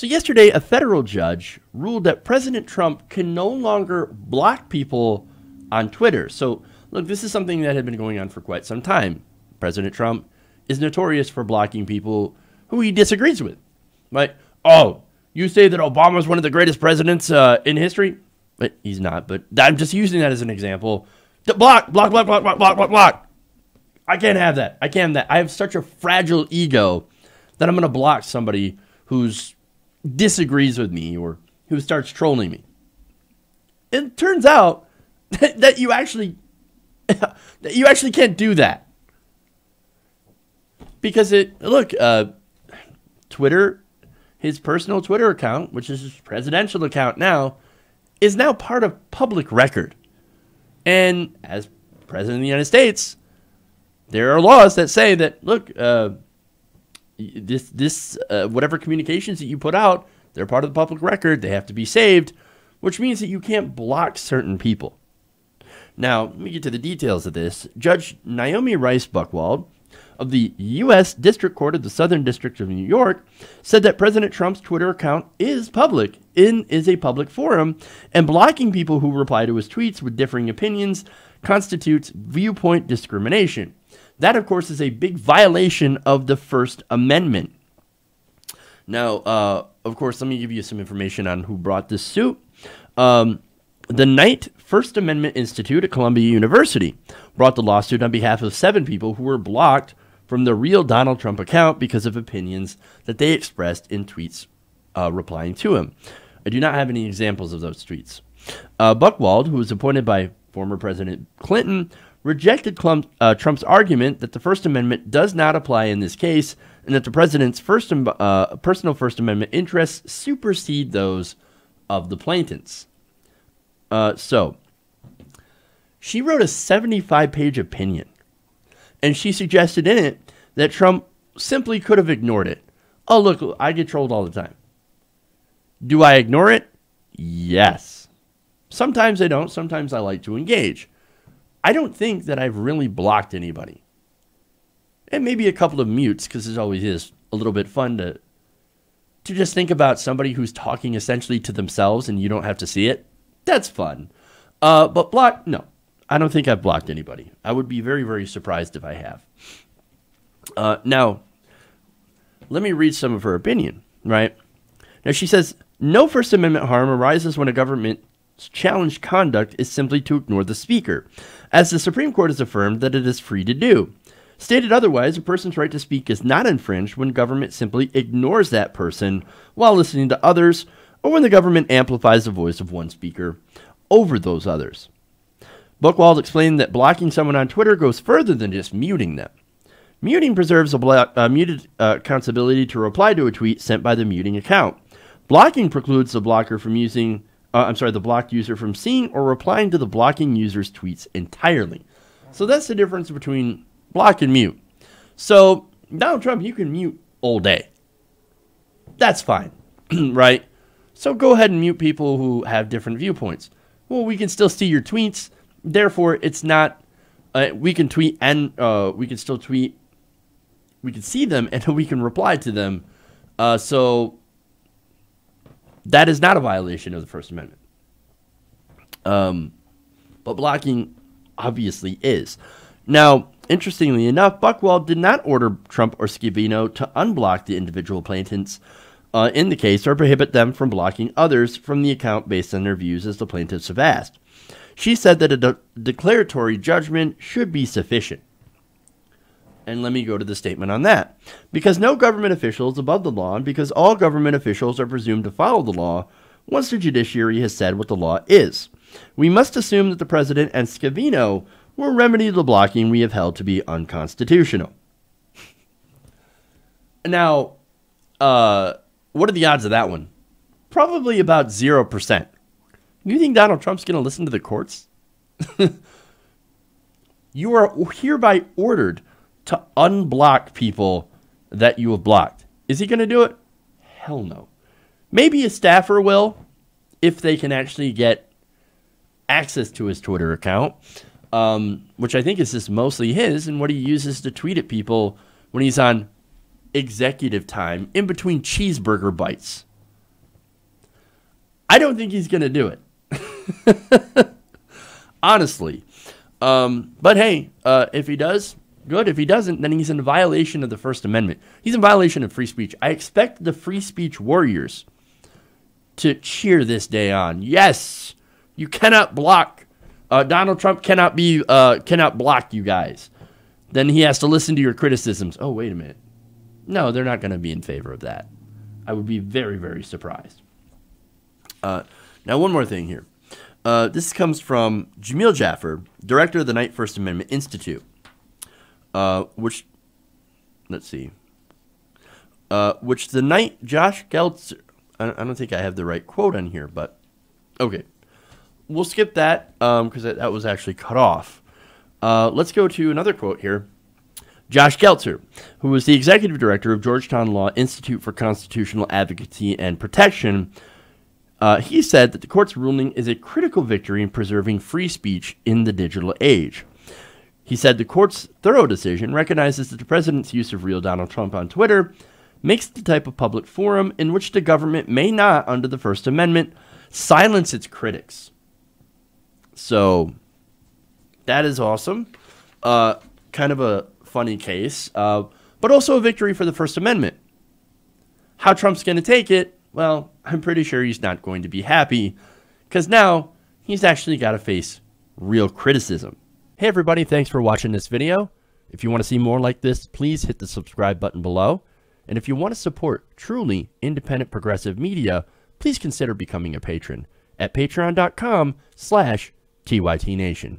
So, yesterday, a federal judge ruled that President Trump can no longer block people on Twitter. So, look, this is something that had been going on for quite some time. President Trump is notorious for blocking people who he disagrees with. Right? Oh, you say that Obama is one of the greatest presidents uh, in history? But he's not. But I'm just using that as an example. Block, block, block, block, block, block, block, block. I can't have that. I can't have that. I have such a fragile ego that I'm going to block somebody who's disagrees with me or who starts trolling me. It turns out that, that you actually that you actually can't do that because it look uh, Twitter, his personal Twitter account, which is his presidential account now, is now part of public record, and as president of the United States, there are laws that say that look. Uh, this this uh, whatever communications that you put out, they're part of the public record. They have to be saved, which means that you can't block certain people. Now, let me get to the details of this. Judge Naomi Reice Buchwald of the U.S. District Court of the Southern District of New York said that President Trump's Twitter account is public, in is a public forum, and blocking people who reply to his tweets with differing opinions constitutes viewpoint discrimination. That, of course, is a big violation of the First Amendment. Now, uh, of course, let me give you some information on who brought this suit. Um, the Knight First Amendment Institute at Columbia University brought the lawsuit on behalf of seven people who were blocked from the real Donald Trump account because of opinions that they expressed in tweets uh, replying to him. I do not have any examples of those tweets. Uh, Buchwald, who was appointed by former President Clinton, rejected uh, Trump's argument that the First Amendment does not apply in this case and that the president's first, uh, personal First Amendment interests supersede those of the plaintiffs. Uh, so, she wrote a 75 page opinion, and she suggested in it that Trump simply could have ignored it. Oh, look, I get trolled all the time. Do I ignore it? Yes. Sometimes I don't. Sometimes I like to engage. I don't think that I've really blocked anybody. And maybe a couple of mutes, because it always is a little bit fun to to just think about somebody who's talking essentially to themselves and you don't have to see it. That's fun. Uh, but block, no. I don't think I've blocked anybody. I would be very, very surprised if I have. Uh, now, let me read some of her opinion, right? Now, she says no First Amendment harm arises when a government challenged conduct is simply to ignore the speaker, as the Supreme Court has affirmed that it is free to do. Stated otherwise, a person's right to speak is not infringed when government simply ignores that person while listening to others, or when the government amplifies the voice of one speaker over those others. Buchwald explained that blocking someone on Twitter goes further than just muting them. Muting preserves a blo- uh, muted uh, account's ability to reply to a tweet sent by the muting account. Blocking precludes the blocker from using uh, I'm sorry, the blocked user from seeing or replying to the blocking user's tweets entirely. So that's the difference between block and mute. So Donald Trump, you can mute all day. That's fine, right? So go ahead and mute people who have different viewpoints. Well, we can still see your tweets. Therefore, it's not. Uh, we can tweet and uh, we can still tweet. We can see them and we can reply to them. Uh, so that is not a violation of the First Amendment. Um, but blocking obviously is. Now, interestingly enough, Buchwald did not order Trump or Scavino to unblock the individual plaintiffs uh, in the case or prohibit them from blocking others from the account based on their views as the plaintiffs have asked. She said that a de- declaratory judgment should be sufficient. And let me go to the statement on that. Because no government official is above the law, and because all government officials are presumed to follow the law once the judiciary has said what the law is, we must assume that the president and Scavino will remedy the blocking we have held to be unconstitutional. now, uh, what are the odds of that one? Probably about 0%. You think Donald Trump's going to listen to the courts? you are hereby ordered to unblock people that you have blocked. Is he going to do it? Hell no. Maybe a staffer will if they can actually get access to his Twitter account, um, which I think is just mostly his and what he uses to tweet at people when he's on executive time in between cheeseburger bites. I don't think he's going to do it. Honestly. Um, but hey, uh, if he does, good. If he doesn't, then he's in violation of the First Amendment. He's in violation of free speech. I expect the free speech warriors to cheer this day on. Yes, you cannot block. Uh, Donald Trump cannot be uh, cannot block you guys. Then he has to listen to your criticisms. Oh, wait a minute. No, they're not going to be in favor of that. I would be very, very surprised. Uh, now, one more thing here. Uh, this comes from Jameel Jaffer, director of the Knight First Amendment Institute, uh, which, let's see, uh, which the Knight Josh Geltzer, I, I don't think I have the right quote on here, but okay. We'll skip that because um, that, that was actually cut off. Uh, let's go to another quote here. Josh Geltzer, who was the executive director of Georgetown Law Institute for Constitutional Advocacy and Protection, uh, he said that the court's ruling is a critical victory in preserving free speech in the digital age. He said the court's thorough decision recognizes that the president's use of real Donald Trump on Twitter makes the type of public forum in which the government may not, under the First Amendment, silence its critics. So that is awesome. Uh, kind of a funny case, uh, but also a victory for the First Amendment. How Trump's going to take it, well, I'm pretty sure he's not going to be happy because now he's actually got to face real criticism. Hey, everybody, thanks for watching this video. If you want to see more like this, please hit the subscribe button below. And if you want to support truly independent progressive media, please consider becoming a patron at patreon.com slash tytnation.